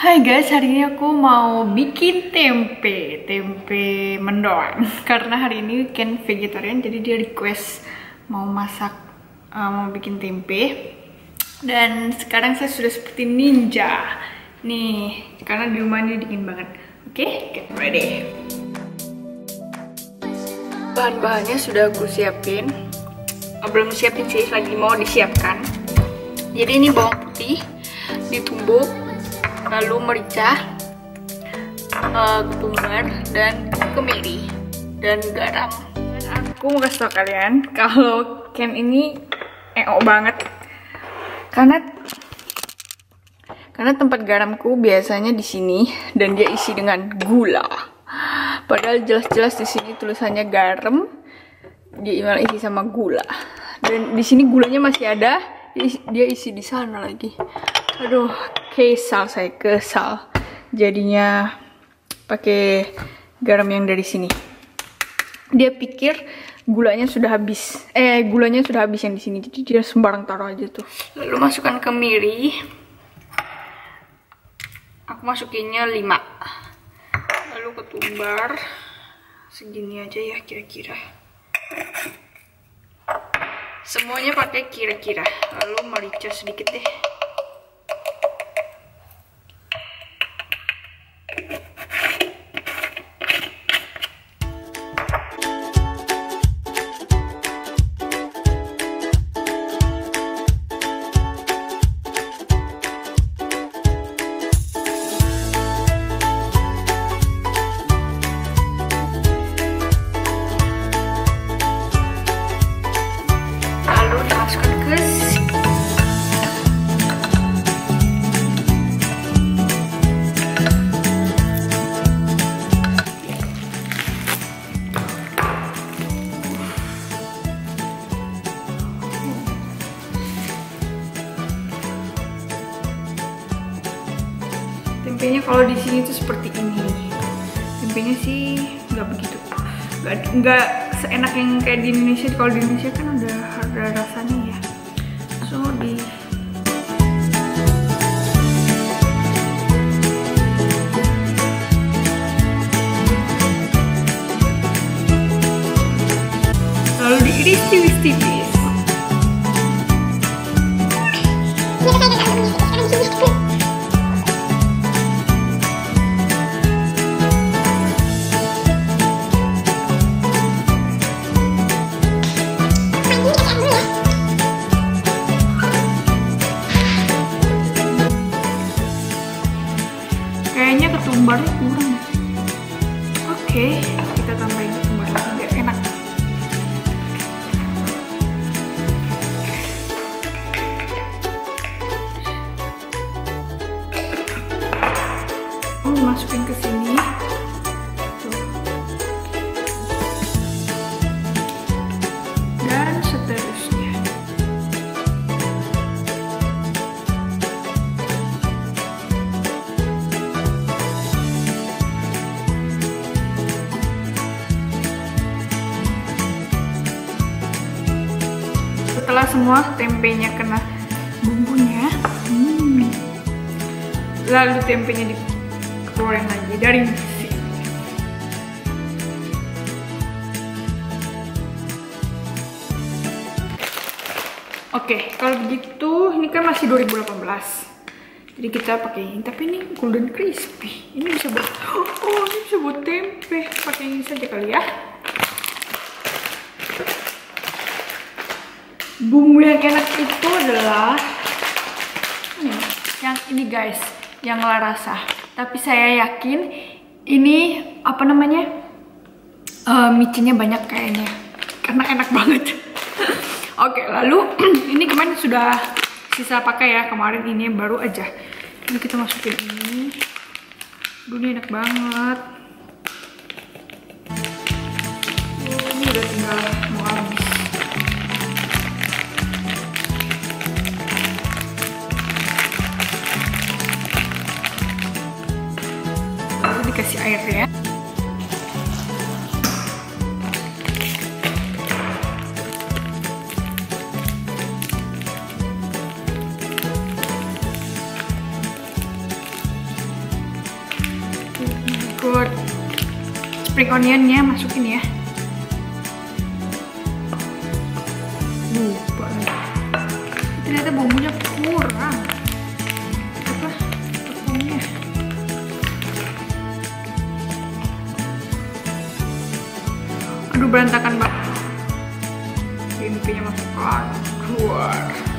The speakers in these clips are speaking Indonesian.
Hai guys, hari ini aku mau bikin tempe, tempe mendoan. Karena hari ini weekend vegetarian, jadi dia request mau masak, uh, mau bikin tempe. Dan sekarang saya sudah seperti ninja. Nih, karena di rumah ini dingin banget. Oke, okay, get ready. Bahan-bahannya sudah aku siapin. Oh, belum siapin sih, lagi mau disiapkan. Jadi ini bawang putih ditumbuk lalu merica, uh, ketumbar, dan kemiri, dan garam. Dan aku mau kasih tau kalian kalau Ken ini eo banget karena karena tempat garamku biasanya di sini dan dia isi dengan gula. Padahal jelas-jelas di sini tulisannya garam, dia email isi sama gula. Dan di sini gulanya masih ada, dia isi di sana lagi. Aduh, kesal saya kesal. Jadinya pakai garam yang dari sini. Dia pikir gulanya sudah habis. Eh, gulanya sudah habis yang di sini. Jadi dia sembarang taruh aja tuh. Lalu masukkan kemiri. Aku masukinnya 5. Lalu ketumbar. Segini aja ya kira-kira. Semuanya pakai kira-kira. Lalu merica sedikit deh. Tempenya kalau di sini tuh seperti ini. Tempenya sih nggak begitu. Nggak nggak seenak yang kayak di Indonesia. Kalau di Indonesia kan udah ada rasanya okay, semua tempenya kena bumbunya hmm, lalu tempenya dikeluarin lagi dari mixi Oke, kalau begitu ini kan masih 2018. Jadi kita pakai ini, tapi ini golden crispy. Ini bisa buat oh, ini bisa buat tempe. Pakai ini saja kali ya. Bumbu yang enak itu adalah ini, yang ini guys yang larasa. Tapi saya yakin ini apa namanya uh, micinnya banyak kayaknya. Karena enak banget. Oke lalu ini kemarin sudah sisa pakai ya kemarin ini baru aja. Ini kita masukin ini. Duh, enak banget. Oh, ini udah tinggal dikasih air ya. Ikut spring onionnya masukin ya. Ternyata bumbunya kurang berantakan banget. Intinya masukkan keluar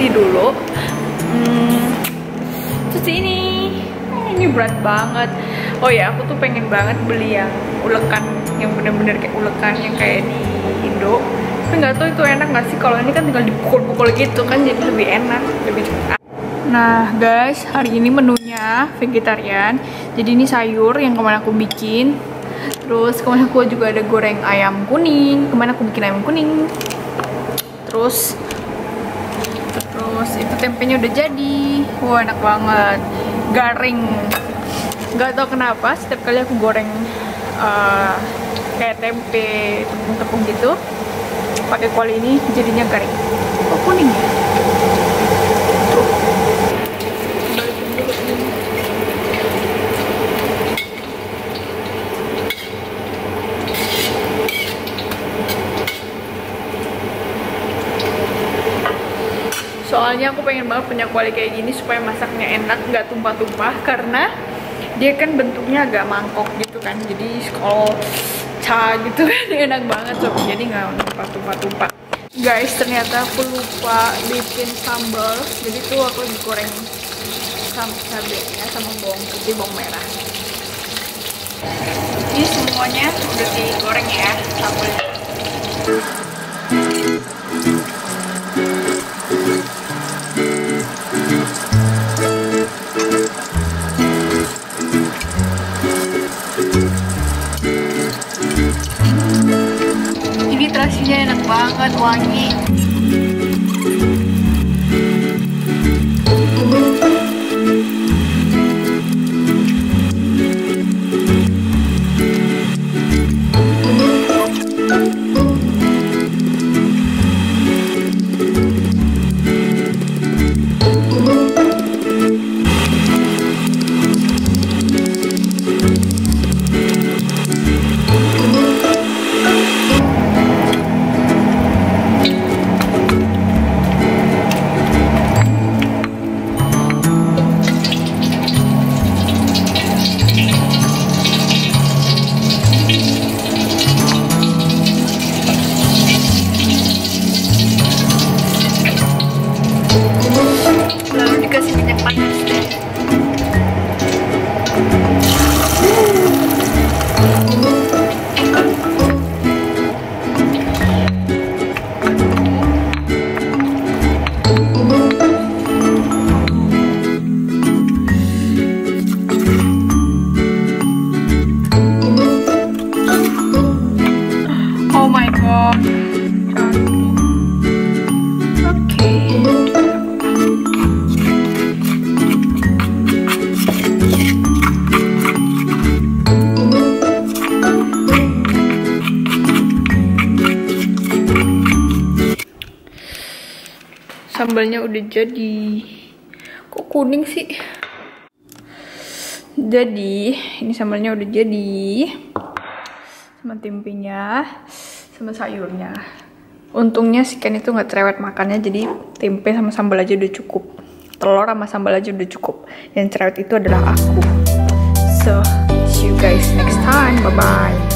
cuci, dulu. Hmm, cuci ini. Ini berat banget. Oh ya, aku tuh pengen banget beli yang ulekan, yang bener-bener kayak ulekan yang kayak di Indo. Tapi nggak tahu itu enak nggak sih? Kalau ini kan tinggal dipukul-pukul gitu kan, jadi lebih enak, lebih cepat. Nah guys, hari ini menunya vegetarian. Jadi ini sayur yang kemarin aku bikin. Terus kemarin aku juga ada goreng ayam kuning. Kemarin aku bikin ayam kuning. Terus terus itu tempenya udah jadi. Wah enak banget. Garing. Gak tau kenapa setiap kali aku goreng uh, kayak tempe tepung-tepung gitu pakai kuali ini jadinya garing. Kok kuning ya? Tuh. Balikin dulu ini. soalnya aku pengen banget punya kuali kayak gini supaya masaknya enak nggak tumpah-tumpah karena dia kan bentuknya agak mangkok gitu kan. Jadi kalau ca gitu kan enak banget sob. Jadi nggak tumpah-tumpah-tumpah. Guys ternyata aku lupa bikin sambal. Jadi tuh aku digoreng sama cabenya sama bawang putih bawang merah. Ini semuanya udah digoreng ya sambalnya enak banget, wangi. Oh Sambalnya udah jadi. Kok kuning sih? Jadi, ini sambalnya udah jadi. Sama tempenya. sama sayurnya. Untungnya si Ken itu nggak cerewet makannya, jadi tempe sama sambal aja udah cukup. Telur sama sambal aja udah cukup. Yang cerewet itu adalah aku. So, see you guys next time. Bye-bye.